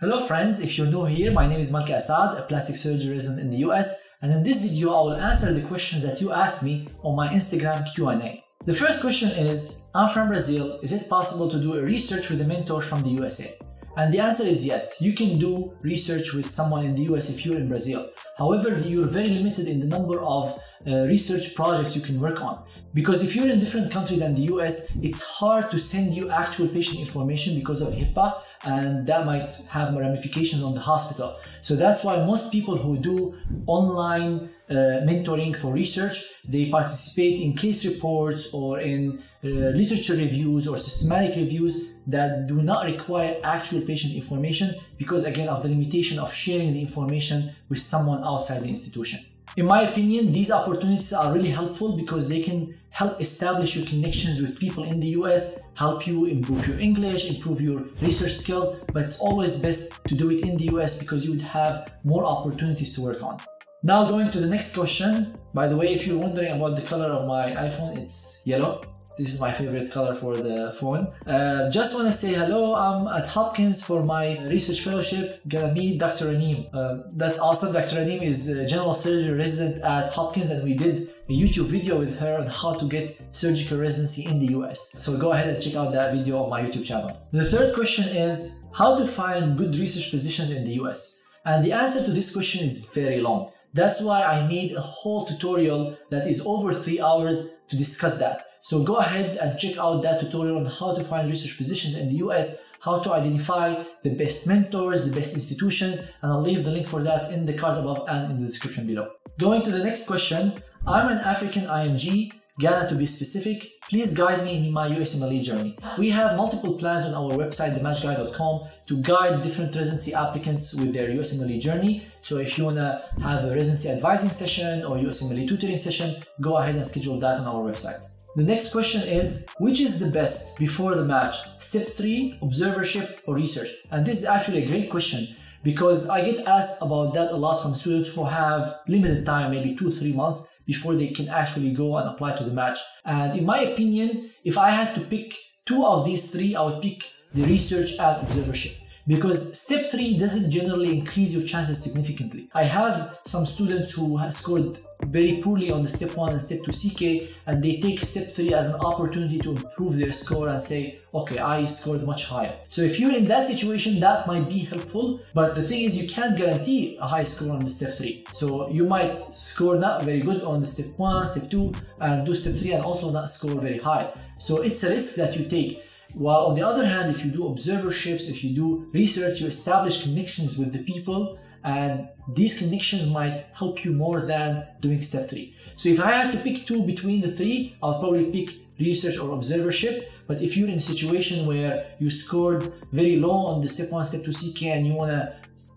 Hello friends, if you're new here, my name is Malke Asaad, a plastic surgery resident in the US, and in this video I will answer the questions that you asked me on my Instagram Q&A. The first question is, I'm from Brazil, is it possible to do a research with a mentor from the USA? And the answer is yes, you can do research with someone in the US if you're in Brazil. However, you're very limited in the number of uh, research projects you can work on. Because if you're in a different country than the US, it's hard to send you actual patient information because of HIPAA and that might have ramifications on the hospital. So that's why most people who do online uh, mentoring for research, they participate in case reports or in uh, literature reviews or systematic reviews that do not require actual patient information because again of the limitation of sharing the information with someone outside the institution. In my opinion, these opportunities are really helpful because they can help establish your connections with people in the US, help you improve your English, improve your research skills, but it's always best to do it in the US because you would have more opportunities to work on. Now going to the next question. By the way, if you're wondering about the color of my iPhone, it's yellow. This is my favorite color for the phone. Uh, just want to say hello. I'm at Hopkins for my research fellowship. Gonna meet Dr. Anim. Uh, that's awesome. Dr. Anim is a general surgery resident at Hopkins, and we did a YouTube video with her on how to get surgical residency in the US. So go ahead and check out that video on my YouTube channel. The third question is how to find good research positions in the US. And the answer to this question is very long. That's why I made a whole tutorial that is over three hours to discuss that. So go ahead and check out that tutorial on how to find research positions in the US, how to identify the best mentors, the best institutions, and I'll leave the link for that in the cards above and in the description below. Going to the next question, I'm an African IMG, Ghana to be specific, please guide me in my USMLE journey. We have multiple plans on our website, thematchguy.com, to guide different residency applicants with their USMLE journey. So if you wanna have a residency advising session or USMLE tutoring session, go ahead and schedule that on our website. The next question is, which is the best before the match? Step 3, observership or research? And this is actually a great question because I get asked about that a lot from students who have limited time, maybe two, three months before they can actually go and apply to the match. And in my opinion, if I had to pick two of these three, I would pick the research and observership because step three doesn't generally increase your chances significantly. I have some students who have scored very poorly on the step one and step two CK, and they take step three as an opportunity to improve their score and say, okay, I scored much higher. So if you're in that situation, that might be helpful, but the thing is you can't guarantee a high score on the step three. So you might score not very good on the step one, step two, and do step three and also not score very high. So it's a risk that you take. While on the other hand, if you do observerships, if you do research, you establish connections with the people and these connections might help you more than doing step three. So if I had to pick two between the three, I'll probably pick research or observership. But if you're in a situation where you scored very low on the step one, step two CK and you want to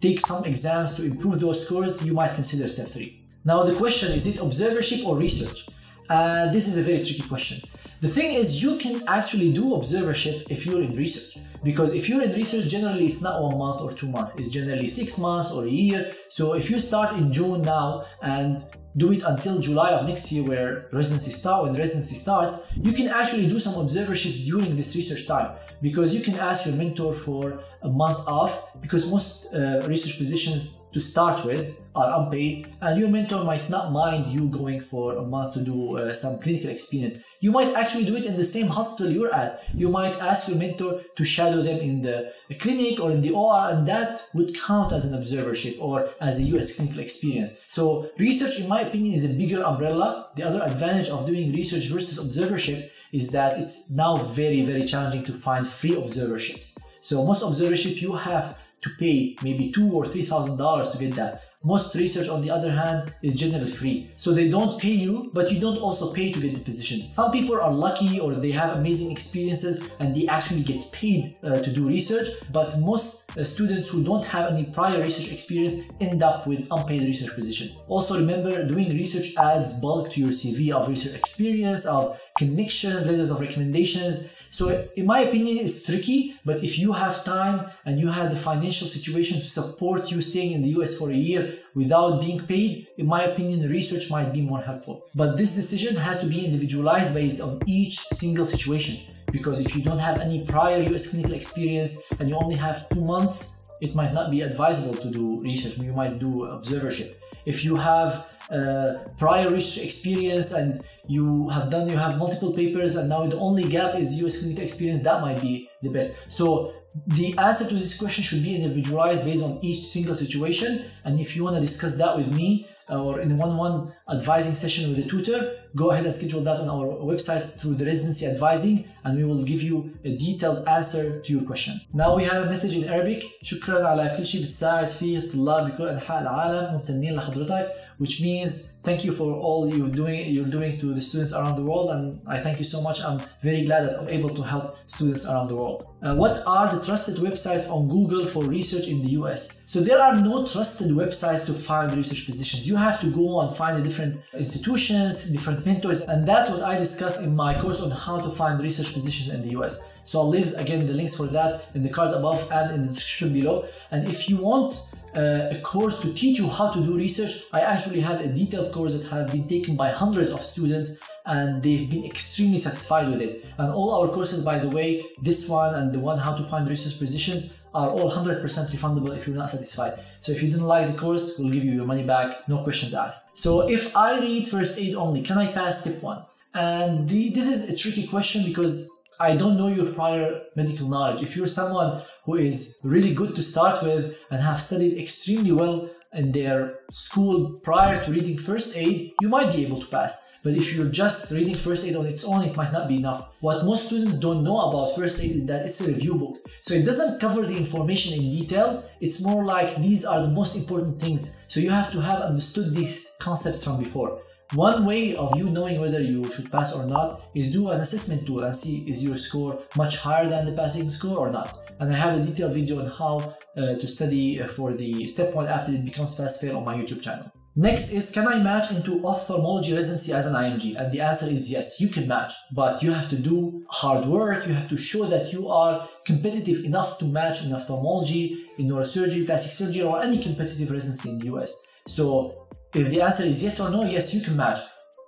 take some exams to improve those scores, you might consider step three. Now the question is it observership or research? Uh, this is a very tricky question. The thing is you can actually do observership if you're in research. Because if you're in research, generally it's not one month or two months, it's generally six months or a year. So if you start in June now and do it until July of next year where residency start when residency starts, you can actually do some observerships during this research time. Because you can ask your mentor for a month off because most uh, research positions to start with are unpaid and your mentor might not mind you going for a month to do uh, some clinical experience you might actually do it in the same hospital you're at. You might ask your mentor to shadow them in the clinic or in the OR, and that would count as an observership or as a US clinical experience. So, research, in my opinion, is a bigger umbrella. The other advantage of doing research versus observership is that it's now very, very challenging to find free observerships. So, most observership you have to pay maybe two or three thousand dollars to get that. Most research, on the other hand, is generally free. So they don't pay you, but you don't also pay to get the position. Some people are lucky or they have amazing experiences and they actually get paid uh, to do research, but most uh, students who don't have any prior research experience end up with unpaid research positions. Also remember, doing research adds bulk to your CV of research experience, of connections, letters of recommendations, so in my opinion, it's tricky, but if you have time and you have the financial situation to support you staying in the US for a year without being paid, in my opinion, research might be more helpful. But this decision has to be individualized based on each single situation. Because if you don't have any prior US clinical experience and you only have two months it might not be advisable to do research. You might do observership. If you have uh, prior research experience and you have done, you have multiple papers, and now the only gap is US clinical experience, that might be the best. So the answer to this question should be individualized based on each single situation. And if you want to discuss that with me, uh, or in a one-on-one advising session with a tutor, go ahead and schedule that on our website through the residency advising and we will give you a detailed answer to your question. Now we have a message in Arabic. شكرا على كل شيء بتساعد فيه الطلاب بكل أنحاء العالم ممتنين لحضرتك which means thank you for all you're doing you're doing to the students around the world and I thank you so much. I'm very glad that I'm able to help students around the world. Uh, what are the trusted websites on Google for research in the US? So there are no trusted websites to find research positions. You have to go and find the different institutions, different and that's what I discuss in my course on how to find research positions in the US. So I'll leave again the links for that in the cards above and in the description below. And if you want uh, a course to teach you how to do research, I actually have a detailed course that have been taken by hundreds of students and they've been extremely satisfied with it. And all our courses, by the way, this one and the one how to find research positions are all 100% refundable if you're not satisfied. So if you didn't like the course, we'll give you your money back, no questions asked. So if I read first aid only, can I pass step one? And the, this is a tricky question because I don't know your prior medical knowledge. If you're someone who is really good to start with and have studied extremely well in their school prior to reading first aid, you might be able to pass. But if you're just reading first aid on its own, it might not be enough. What most students don't know about first aid is that it's a review book. So it doesn't cover the information in detail. It's more like these are the most important things. So you have to have understood these concepts from before. One way of you knowing whether you should pass or not is do an assessment tool and see is your score much higher than the passing score or not. And I have a detailed video on how uh, to study uh, for the step one after it becomes pass fail on my YouTube channel. Next is can I match into ophthalmology residency as an IMG? And the answer is yes, you can match, but you have to do hard work. You have to show that you are competitive enough to match in ophthalmology, in neurosurgery, plastic surgery, or any competitive residency in the US. So if the answer is yes or no, yes, you can match.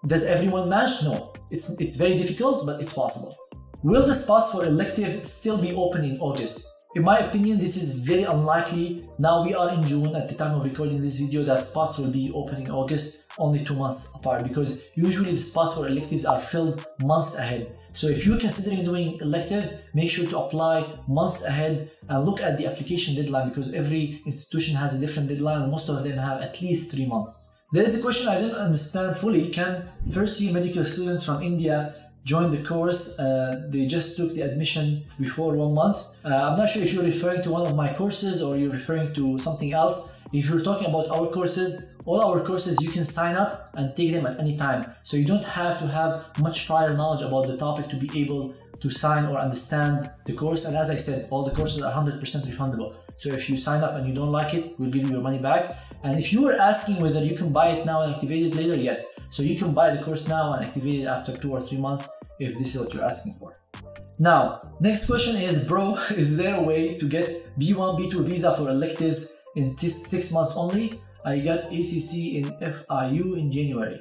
Does everyone match? No. It's, it's very difficult, but it's possible. Will the spots for elective still be open in August? In my opinion, this is very unlikely. Now we are in June at the time of recording this video that spots will be open in August only two months apart because usually the spots for electives are filled months ahead. So if you're considering doing electives, make sure to apply months ahead and look at the application deadline because every institution has a different deadline and most of them have at least three months. There is a question I didn't understand fully. Can first year medical students from India join the course? Uh, they just took the admission before one month. Uh, I'm not sure if you're referring to one of my courses or you're referring to something else. If you're talking about our courses, all our courses you can sign up and take them at any time. So you don't have to have much prior knowledge about the topic to be able to sign or understand the course. And as I said, all the courses are 100% refundable. So if you sign up and you don't like it, we'll give you your money back. And if you were asking whether you can buy it now and activate it later, yes. So you can buy the course now and activate it after two or three months if this is what you're asking for. Now, next question is, bro, is there a way to get B1, B2 visa for electives in six months only? I got ACC in FIU in January.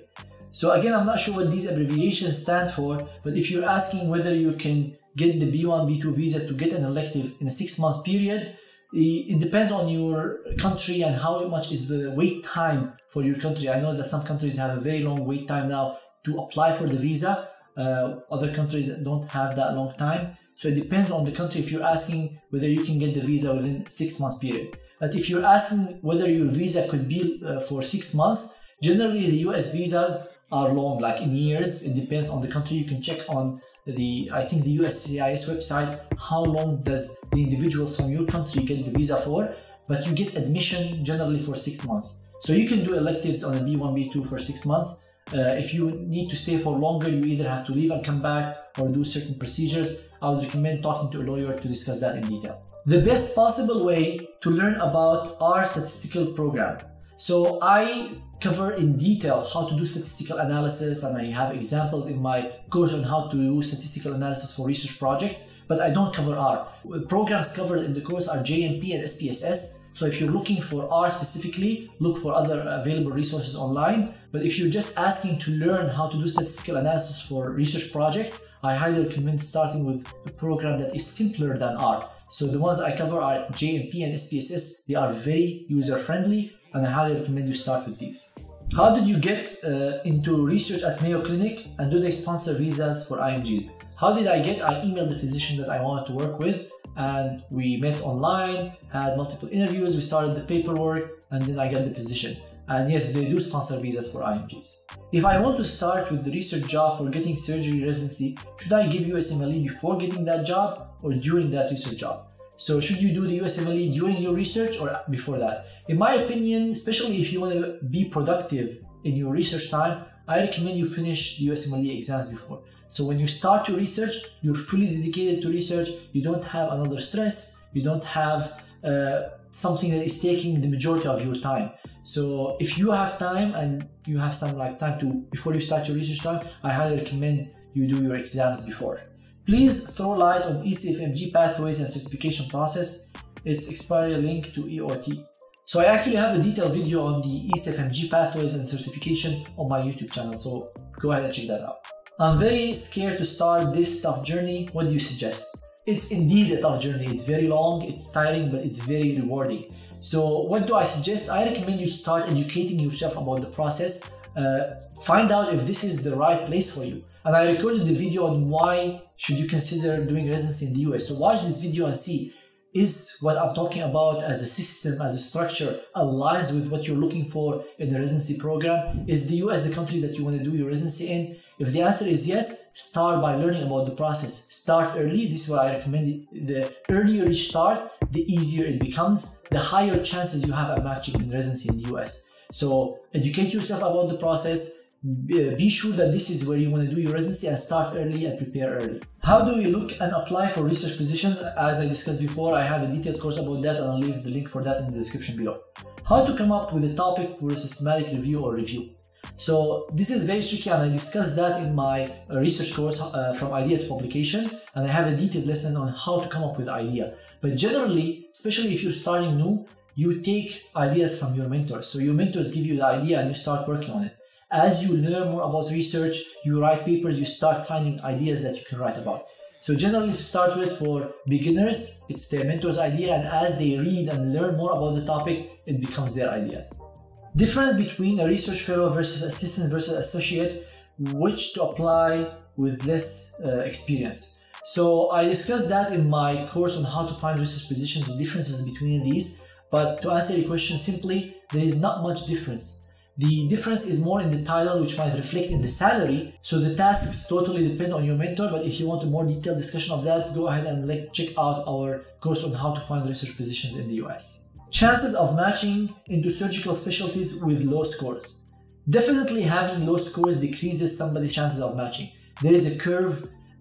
So again, I'm not sure what these abbreviations stand for, but if you're asking whether you can get the B1, B2 visa to get an elective in a six month period, it depends on your country and how much is the wait time for your country. I know that some countries have a very long wait time now to apply for the visa. Uh, other countries don't have that long time. So it depends on the country if you're asking whether you can get the visa within six months period. But if you're asking whether your visa could be uh, for six months, generally the US visas are long, like in years. It depends on the country. You can check on the I think the USCIS website how long does the individuals from your country get the visa for but you get admission generally for six months. So you can do electives on a B1 B2 for six months. Uh, if you need to stay for longer you either have to leave and come back or do certain procedures. I would recommend talking to a lawyer to discuss that in detail. The best possible way to learn about R statistical program so I cover in detail how to do statistical analysis and I have examples in my course on how to do statistical analysis for research projects, but I don't cover R. Programs covered in the course are JMP and SPSS. So if you're looking for R specifically, look for other available resources online. But if you're just asking to learn how to do statistical analysis for research projects, I highly recommend starting with a program that is simpler than R. So the ones I cover are JMP and SPSS. They are very user friendly and I highly recommend you start with these. How did you get uh, into research at Mayo Clinic and do they sponsor visas for IMGs? How did I get? I emailed the physician that I wanted to work with and we met online, had multiple interviews, we started the paperwork, and then I got the position. And yes, they do sponsor visas for IMGs. If I want to start with the research job for getting surgery residency, should I give USMLE before getting that job or during that research job? So should you do the USMLE during your research or before that? In my opinion, especially if you want to be productive in your research time, I recommend you finish the USMLE exams before. So when you start your research, you're fully dedicated to research. You don't have another stress. You don't have uh, something that is taking the majority of your time. So if you have time and you have some like time to before you start your research time, I highly recommend you do your exams before. Please throw light on ECFMG pathways and certification process. It's expiry link to EOT. So I actually have a detailed video on the ECFMG pathways and certification on my YouTube channel. So go ahead and check that out. I'm very scared to start this tough journey. What do you suggest? It's indeed a tough journey. It's very long, it's tiring, but it's very rewarding. So what do I suggest? I recommend you start educating yourself about the process. Uh, find out if this is the right place for you. And I recorded the video on why should you consider doing residency in the US. So watch this video and see is what I'm talking about as a system, as a structure, aligns with what you're looking for in the residency program? Is the US the country that you want to do your residency in? If the answer is yes, start by learning about the process. Start early. This is what I recommend. The earlier you start, the easier it becomes, the higher chances you have at matching in residency in the US. So educate yourself about the process. Be sure that this is where you want to do your residency and start early and prepare early. How do we look and apply for research positions? As I discussed before, I have a detailed course about that and I'll leave the link for that in the description below. How to come up with a topic for a systematic review or review. So this is very tricky and I discussed that in my research course uh, from idea to publication and I have a detailed lesson on how to come up with idea. But generally, especially if you're starting new, you take ideas from your mentors. So your mentors give you the idea and you start working on it. As you learn more about research, you write papers, you start finding ideas that you can write about. So generally to start with for beginners, it's their mentor's idea and as they read and learn more about the topic, it becomes their ideas. Difference between a research fellow versus assistant versus associate, which to apply with less uh, experience. So I discussed that in my course on how to find research positions, the differences between these. But to answer your question simply, there is not much difference. The difference is more in the title, which might reflect in the salary. So the tasks totally depend on your mentor. But if you want a more detailed discussion of that, go ahead and like, check out our course on how to find research positions in the US. Chances of matching into surgical specialties with low scores. Definitely having low scores decreases somebody's chances of matching. There is a curve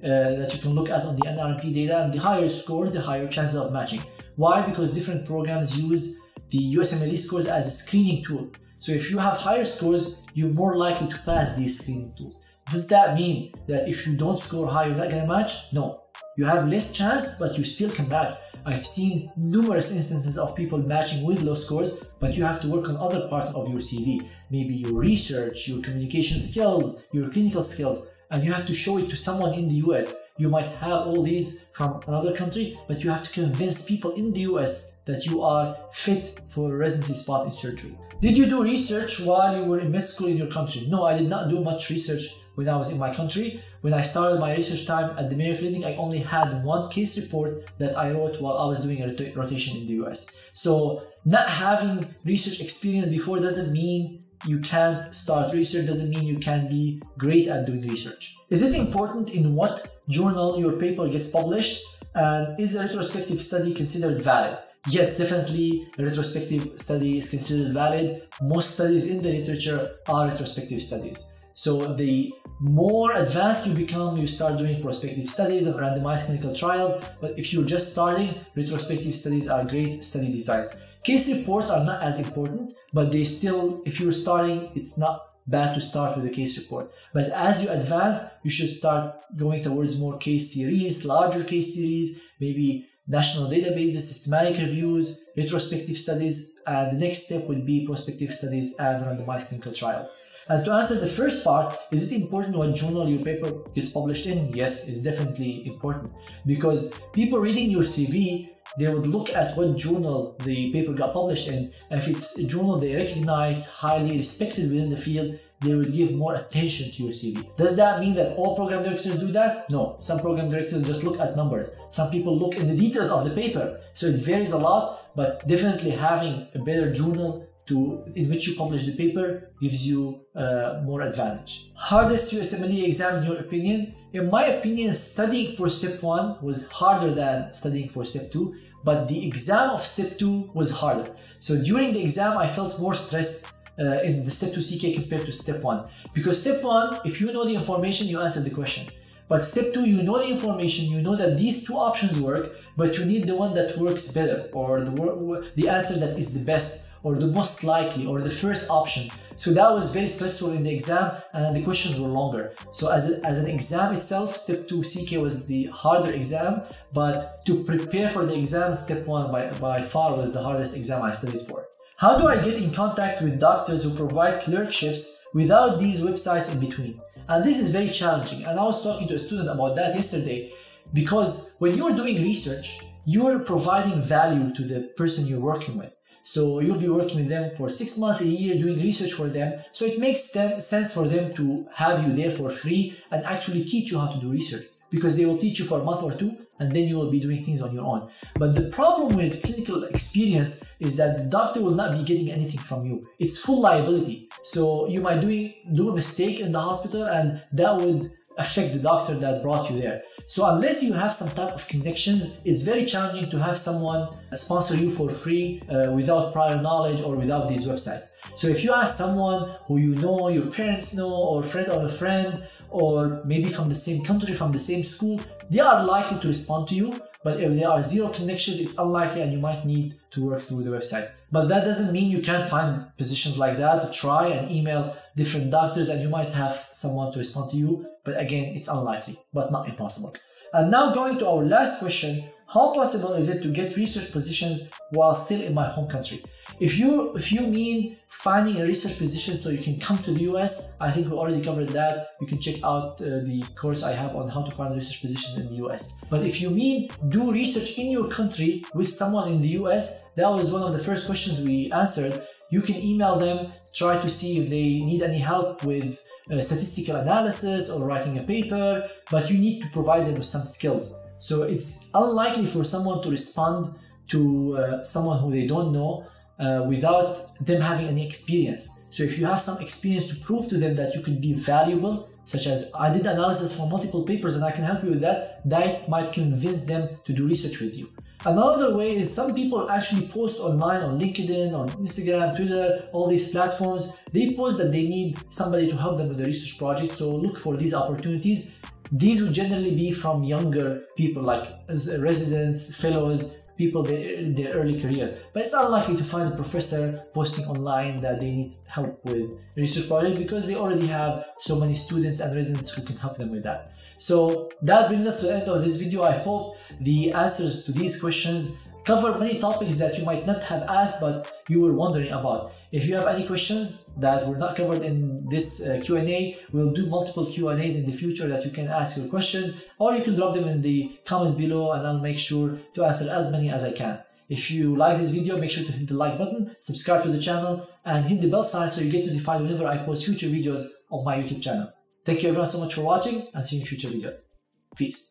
uh, that you can look at on the NRMP data and the higher score, the higher chances of matching. Why? Because different programs use the USMLE scores as a screening tool. So if you have higher scores, you're more likely to pass these screening tools. Does that mean that if you don't score high, you're not gonna match? No. You have less chance, but you still can match. I've seen numerous instances of people matching with low scores, but you have to work on other parts of your CV. Maybe your research, your communication skills, your clinical skills, and you have to show it to someone in the US. You might have all these from another country, but you have to convince people in the US that you are fit for a residency spot in surgery. Did you do research while you were in med school in your country? No, I did not do much research when I was in my country. When I started my research time at the Mayo Clinic, I only had one case report that I wrote while I was doing a rot rotation in the US. So not having research experience before doesn't mean you can't start research, doesn't mean you can be great at doing research. Is it important in what journal your paper gets published? And is a retrospective study considered valid? Yes, definitely a retrospective study is considered valid. Most studies in the literature are retrospective studies. So the more advanced you become, you start doing prospective studies and randomized clinical trials. But if you're just starting, retrospective studies are great study designs. Case reports are not as important, but they still, if you're starting, it's not bad to start with a case report. But as you advance, you should start going towards more case series, larger case series, maybe national databases, systematic reviews, retrospective studies, and the next step would be prospective studies and randomized clinical trials. And to answer the first part, is it important what journal your paper gets published in? Yes, it's definitely important because people reading your CV they would look at what journal the paper got published in. And if it's a journal they recognize, highly respected within the field, they will give more attention to your CV. Does that mean that all program directors do that? No. Some program directors just look at numbers. Some people look in the details of the paper. So it varies a lot, but definitely having a better journal to in which you publish the paper gives you uh, more advantage. Hardest USMLE exam in your opinion? In my opinion, studying for step one was harder than studying for step two, but the exam of step two was harder. So during the exam, I felt more stressed uh, in the step 2 CK compared to step 1. Because step 1, if you know the information, you answer the question. But step 2, you know the information, you know that these two options work, but you need the one that works better, or the, the answer that is the best, or the most likely, or the first option. So that was very stressful in the exam, and the questions were longer. So as, a, as an exam itself, step 2 CK was the harder exam, but to prepare for the exam, step 1 by, by far was the hardest exam I studied for. How do I get in contact with doctors who provide clerkships without these websites in between? And this is very challenging. And I was talking to a student about that yesterday because when you're doing research, you're providing value to the person you're working with. So you'll be working with them for six months, a year, doing research for them. So it makes them, sense for them to have you there for free and actually teach you how to do research because they will teach you for a month or two and then you will be doing things on your own. But the problem with clinical experience is that the doctor will not be getting anything from you. It's full liability. So you might doing, do a mistake in the hospital and that would affect the doctor that brought you there. So unless you have some type of connections, it's very challenging to have someone sponsor you for free uh, without prior knowledge or without these websites. So if you ask someone who you know, your parents know, or friend of a friend, or maybe from the same country, from the same school, they are likely to respond to you. But if there are zero connections, it's unlikely and you might need to work through the website. But that doesn't mean you can't find positions like that. Try and email different doctors and you might have someone to respond to you. But again, it's unlikely, but not impossible. And now going to our last question, how possible is it to get research positions while still in my home country? If you if you mean finding a research position so you can come to the US, I think we already covered that. You can check out uh, the course I have on how to find research positions in the US. But if you mean do research in your country with someone in the US, that was one of the first questions we answered. You can email them, try to see if they need any help with uh, statistical analysis or writing a paper, but you need to provide them with some skills. So it's unlikely for someone to respond to uh, someone who they don't know uh, without them having any experience. So if you have some experience to prove to them that you could be valuable, such as I did analysis for multiple papers and I can help you with that, that might convince them to do research with you. Another way is some people actually post online on LinkedIn, on Instagram, Twitter, all these platforms. They post that they need somebody to help them with the research project. So look for these opportunities. These would generally be from younger people like residents, fellows, people in their early career. But it's unlikely to find a professor posting online that they need help with research project because they already have so many students and residents who can help them with that. So that brings us to the end of this video. I hope the answers to these questions cover many topics that you might not have asked but you were wondering about. If you have any questions that were not covered in this uh, Q&A, we'll do multiple Q&As in the future that you can ask your questions or you can drop them in the comments below and I'll make sure to answer as many as I can. If you like this video, make sure to hit the like button, subscribe to the channel and hit the bell sign so you get notified whenever I post future videos on my YouTube channel. Thank you everyone so much for watching and see you in future videos. Peace.